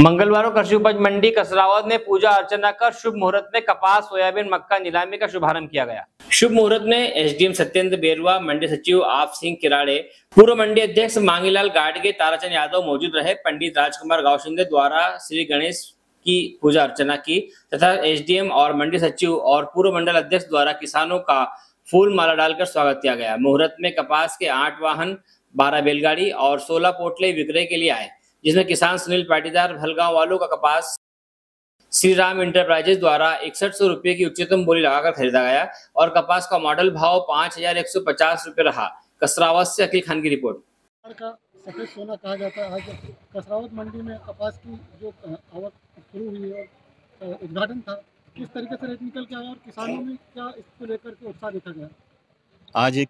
मंगलवार को कृषि उपज मंडी कसरावत में पूजा अर्चना कर शुभ मुहूर्त में कपास, सोयाबीन, मक्का, नीलामी का शुभारंभ किया गया। शुभ मुहूर्त में एसडीएम सत्येंद्र बेरवा, मंडी सचिव आप सिंह किराड़े, पूर्व मंडी अध्यक्ष मांगीलाल गाडगे, ताराचंद यादव मौजूद रहे। पंडित राजकुमार गावशिंदे द्वारा श्री गणेश की पूजा अर्चना की तथा एसडीएम और मंडी सचिव और पूर्व मंडल अध्यक्ष द्वारा किसानों का फूल माला डालकर स्वागत किया गया। मुहूर्त में कपास के आठ वाहन, बारह बैलगाड़ी और सोलह पोटले विक्रय के लिए आए। जिसमें किसान सुनील पाटीदार भलगांव वालों का कपास श्री राम इंटरप्राइजेज द्वारा इकसठ सौ रुपए की उच्चतम बोली लगाकर खरीदा गया और कपास का मॉडल भाव पाँच हज़ार एक सौ पचास रुपए रहा। कसरावत से अखिल खान की रिपोर्ट। का सफ़ेद सोना कहा जाता है। आज कसरावत मंडी में कपास की जो आवक शुरू हुई है और उद्घाटन था किस तरीके से रेट निकल के आया और किसानों में क्या इसको लेकर के उत्साह देखा गया? आज एक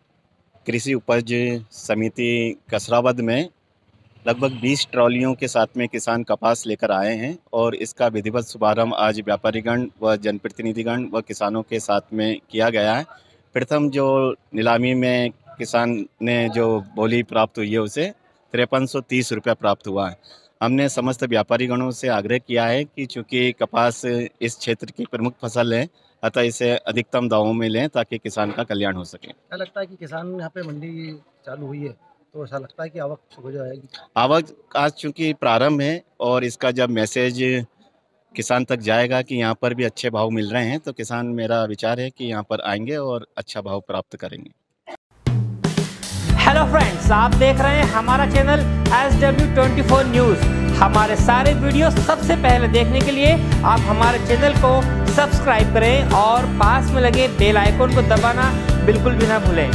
कृषि उपज समिति कसरावद में लगभग 20 ट्रॉलियों के साथ में किसान कपास लेकर आए हैं और इसका विधिवत शुभारंभ आज व्यापारीगण व जनप्रतिनिधिगण व किसानों के साथ में किया गया है। प्रथम जो नीलामी में किसान ने जो बोली प्राप्त हुई है, उसे तिरपन सौ तीस रुपया प्राप्त हुआ है। हमने समस्त व्यापारी गणों से आग्रह किया है कि चूँकि कपास इस क्षेत्र की प्रमुख फ़सल है, अतः इसे अधिकतम दावों में लें ताकि किसान का कल्याण हो सके। क्या लगता है कि किसान यहाँ पे मंडी चालू हुई है? तो ऐसा लगता है कि आवक हो जाएगी। आवक आज चूँकि प्रारंभ है और इसका जब मैसेज किसान तक जाएगा कि यहाँ पर भी अच्छे भाव मिल रहे हैं तो किसान मेरा विचार है कि यहाँ पर आएँगे और अच्छा भाव प्राप्त करेंगे। हेलो फ्रेंड्स आप देख रहे हैं हमारा channel S W twenty four news हमारे सारे वीडियो सबसे पहले देखने के लिए आप हमारे चैनल को सब्सक्राइब करें और पास में लगे बेल आइकन को दबाना बिल्कुल भी ना भूलें।